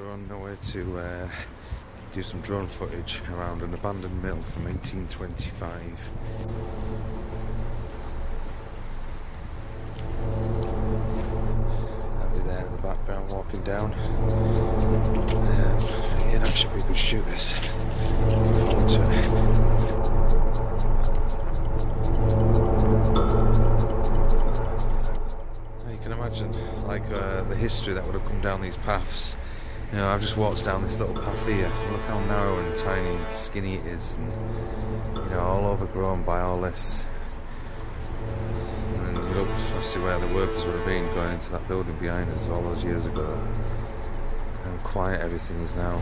We're on our way to uh, do some drone footage around an abandoned mill from 1825. Andy there in the background walking down. Um, yeah, that should be a good shoot this. To. You can imagine, like uh, the history that would have come down these paths. You know, I've just walked down this little path here. Look how narrow and tiny and skinny it is, and you know, all overgrown by all this. And look, obviously, where the workers would have been going into that building behind us all those years ago. How quiet everything is now.